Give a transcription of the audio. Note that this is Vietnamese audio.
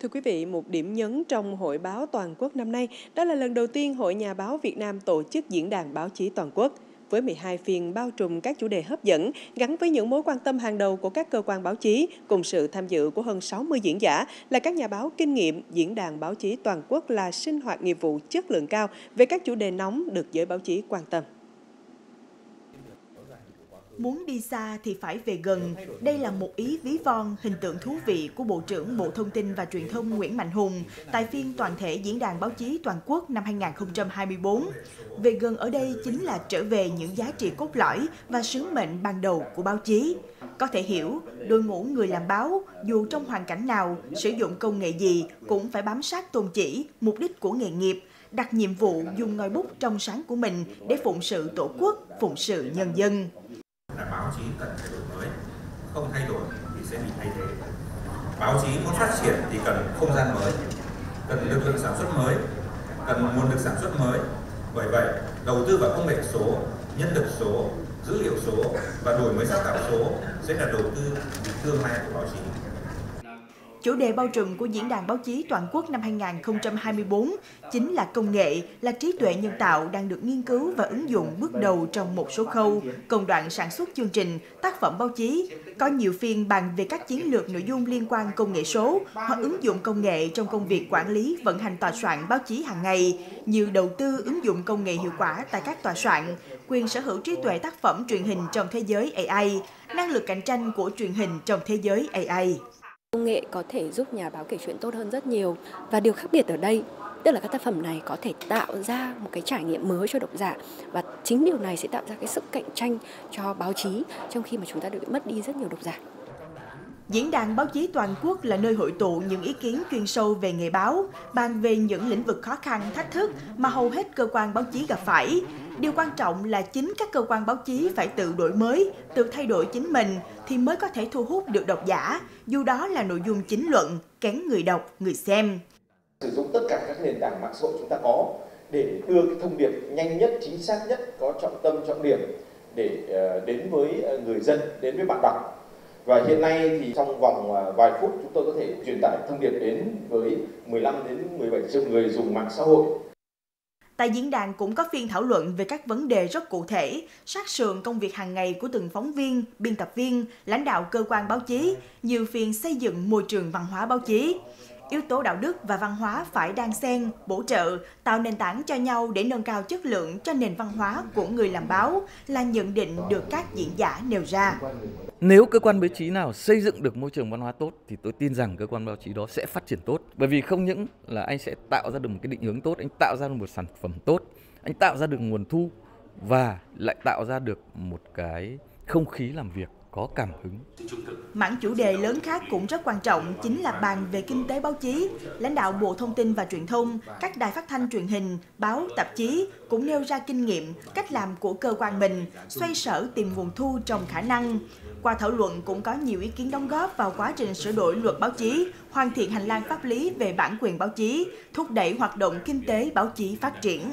Thưa quý vị, một điểm nhấn trong Hội báo toàn quốc năm nay đó là lần đầu tiên Hội Nhà báo Việt Nam tổ chức diễn đàn báo chí toàn quốc. Với 12 phiên bao trùm các chủ đề hấp dẫn gắn với những mối quan tâm hàng đầu của các cơ quan báo chí cùng sự tham dự của hơn 60 diễn giả là các nhà báo kinh nghiệm, diễn đàn báo chí toàn quốc là sinh hoạt nghiệp vụ chất lượng cao về các chủ đề nóng được giới báo chí quan tâm. Muốn đi xa thì phải về gần. Đây là một ý ví von, hình tượng thú vị của Bộ trưởng Bộ Thông tin và Truyền thông Nguyễn Mạnh Hùng tại phiên toàn thể Diễn đàn Báo chí Toàn quốc năm 2024. Về gần ở đây chính là trở về những giá trị cốt lõi và sứ mệnh ban đầu của báo chí. Có thể hiểu, đội ngũ người làm báo, dù trong hoàn cảnh nào, sử dụng công nghệ gì, cũng phải bám sát tôn chỉ, mục đích của nghề nghiệp, đặt nhiệm vụ dùng ngòi bút trong sáng của mình để phụng sự tổ quốc, phụng sự nhân dân là báo chí cần thay đổi mới không thay đổi thì sẽ bị thay thế. Báo chí muốn phát triển thì cần không gian mới, cần lực lượng sản xuất mới, cần nguồn lực sản xuất mới. Bởi vậy, đầu tư vào công nghệ số, nhân lực số, dữ liệu số và đổi mới sáng tạo số sẽ là đầu tư tương lai của báo chí. Chủ đề bao trùm của Diễn đàn Báo chí Toàn quốc năm 2024 chính là công nghệ, là trí tuệ nhân tạo đang được nghiên cứu và ứng dụng bước đầu trong một số khâu, công đoạn sản xuất chương trình, tác phẩm báo chí. Có nhiều phiên bàn về các chiến lược nội dung liên quan công nghệ số hoặc ứng dụng công nghệ trong công việc quản lý vận hành tòa soạn báo chí hàng ngày, như đầu tư ứng dụng công nghệ hiệu quả tại các tòa soạn, quyền sở hữu trí tuệ tác phẩm truyền hình trong thế giới AI, năng lực cạnh tranh của truyền hình trong thế giới AI. Công nghệ có thể giúp nhà báo kể chuyện tốt hơn rất nhiều và điều khác biệt ở đây tức là các tác phẩm này có thể tạo ra một cái trải nghiệm mới cho độc giả và chính điều này sẽ tạo ra cái sức cạnh tranh cho báo chí trong khi mà chúng ta được mất đi rất nhiều độc giả. Diễn đàn báo chí toàn quốc là nơi hội tụ những ý kiến chuyên sâu về nghề báo, bàn về những lĩnh vực khó khăn, thách thức mà hầu hết cơ quan báo chí gặp phải. Điều quan trọng là chính các cơ quan báo chí phải tự đổi mới, tự thay đổi chính mình thì mới có thể thu hút được độc giả, dù đó là nội dung chính luận, kén người đọc, người xem. Sử dụng tất cả các nền tảng mạng xã hội chúng ta có để đưa cái thông điệp nhanh nhất, chính xác nhất, có trọng tâm, trọng điểm để ờ, đến với ờ, người dân, đến với bạn đọc và hiện nay thì trong vòng ờ, vài phút chúng tôi có thể truyền tải thông điệp đến với 15 đến 17 triệu người dùng mạng xã hội. Tại diễn đàn cũng có phiên thảo luận về các vấn đề rất cụ thể, sát sườn công việc hàng ngày của từng phóng viên, biên tập viên, lãnh đạo cơ quan báo chí, như phiên xây dựng môi trường văn hóa báo chí yếu tố đạo đức và văn hóa phải đan xen, bổ trợ, tạo nền tảng cho nhau để nâng cao chất lượng cho nền văn hóa của người làm báo là nhận định được các diễn giả nêu ra. Nếu cơ quan báo chí nào xây dựng được môi trường văn hóa tốt thì tôi tin rằng cơ quan báo chí đó sẽ phát triển tốt. Bởi vì không những là anh sẽ tạo ra được một cái định hướng tốt, anh tạo ra được một sản phẩm tốt, anh tạo ra được nguồn thu và lại tạo ra được một cái không khí làm việc có cảm hứng. Mảng chủ đề lớn khác cũng rất quan trọng chính là bàn về kinh tế báo chí. Lãnh đạo Bộ Thông tin và Truyền thông, các đài phát thanh truyền hình, báo, tạp chí cũng nêu ra kinh nghiệm, cách làm của cơ quan mình, xoay sở tìm nguồn thu trong khả năng. Qua thảo luận cũng có nhiều ý kiến đóng góp vào quá trình sửa đổi luật báo chí, hoàn thiện hành lang pháp lý về bản quyền báo chí, thúc đẩy hoạt động kinh tế báo chí phát triển.